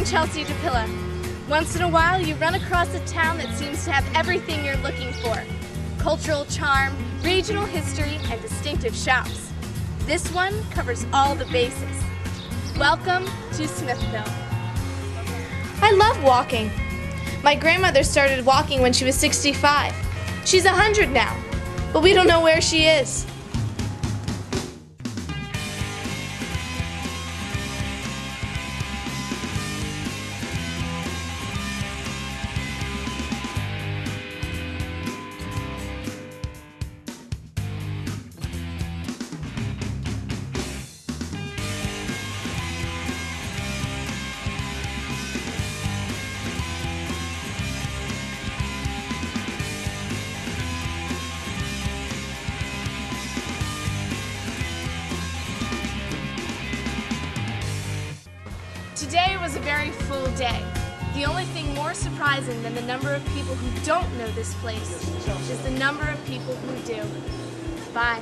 I'm Chelsea DePilla. Once in a while, you run across a town that seems to have everything you're looking for cultural charm, regional history, and distinctive shops. This one covers all the bases. Welcome to Smithville. I love walking. My grandmother started walking when she was 65. She's 100 now, but we don't know where she is. Today was a very full day. The only thing more surprising than the number of people who don't know this place is the number of people who do. Bye.